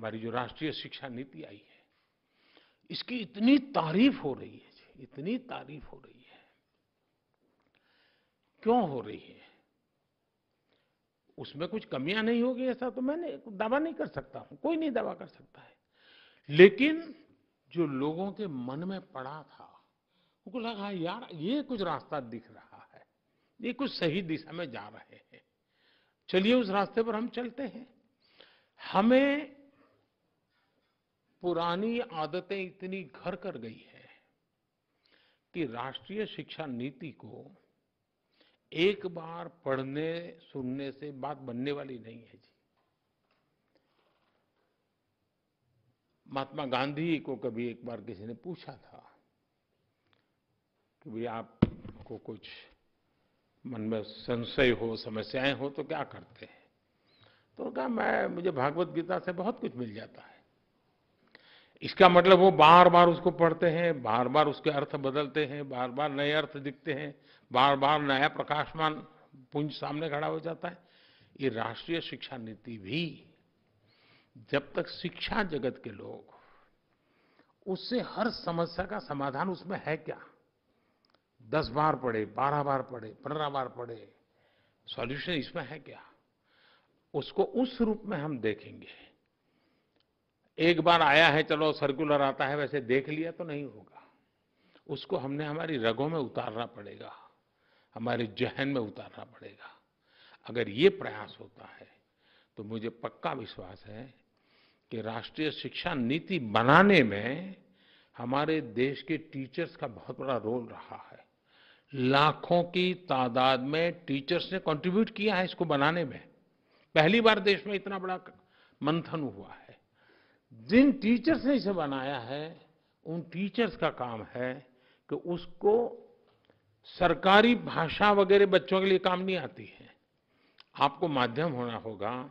हमारी जो राष्ट्रीय शिक्षा नीति आई है, इसकी इतनी तारीफ़ हो रही है जी, इतनी तारीफ़ हो रही है। क्यों हो रही है? उसमें कुछ कमियाँ नहीं होगी, ऐसा तो मैंने दावा नहीं कर सकता हूँ, कोई नहीं दावा कर सकता है। लेकिन जो लोगों के मन में पड़ा था, उनको लगा यार, ये कुछ रास्ता दिख रहा है, ये कुछ सही दिशा में जा रहे हैं। चलिए उस रास्ते पर हम चलते हैं। हमें पुरानी आदतें इतनी घर कर गई है कि राष्ट्रीय शिक्षा नीति को एक बार पढ़ने, सुनने से बात बनने वाली नहीं है जी। महात्मा गांधी को कभी एक बार किसी ने पूछा था कि भाई आपको कुछ मन में संशय हो, समस्याएँ हो तो क्या करते हैं? तो कहा, मैं, मुझे भागवत गीता से बहुत कुछ मिल जाता है। इसका मतलब वो बार बार उसको पढ़ते हैं बार बार उसके अर्थ बदलते हैं बार बार नए अर्थ दिखते हैं बार बार नया प्रकाशमान पुंज सामने खड़ा हो जाता है। ये राष्ट्रीय शिक्षा नीति भी जब तक शिक्षा जगत के लोग, उससे हर समस्या का समाधान उसमें है क्या? दस बार पढ़े, बारह बार पढ़े, पंद्रह बार पढ़े सॉल्यूशन इसमें है क्या? उसको उस रूप में हम देखेंगे। एक बार आया है, चलो सर्कुलर आता है, वैसे देख लिया तो नहीं होगा। उसको हमने हमारी रगों में उतारना पड़ेगा, हमारे जहन में उतारना पड़ेगा। अगर ये प्रयास होता है तो मुझे पक्का विश्वास है कि राष्ट्रीय शिक्षा नीति बनाने में हमारे देश के टीचर्स का बहुत बड़ा रोल रहा है। लाखों की तादाद में टीचर्स ने कंट्रीब्यूट किया है इसको बनाने में। पहली बार देश में इतना बड़ा मंथन हुआ है। जिन टीचर्स ने इसे बनाया है, उन टीचर्स का काम है कि उसको सरकारी भाषा वगैरह बच्चों के लिए काम नहीं आती है। आपको माध्यम होना होगा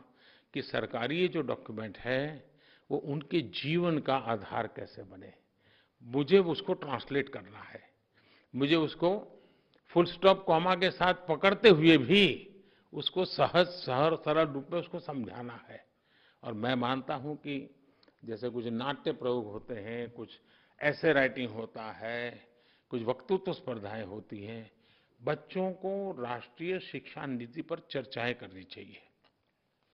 कि सरकारी जो डॉक्यूमेंट है, वो उनके जीवन का आधार कैसे बने। मुझे उसको ट्रांसलेट करना है। मुझे उसको फुल स्टॉप कॉमा के साथ पकड़ते हुए भी उसको सहज सहर सरल रूप में उसको समझाना है। और मैं मानता हूँ कि जैसे कुछ नाट्य प्रयोग होते हैं, कुछ ऐसे राइटिंग होता है, कुछ वक्तृत्व स्पर्धाएँ होती हैं, बच्चों को राष्ट्रीय शिक्षा नीति पर चर्चाएँ करनी चाहिए।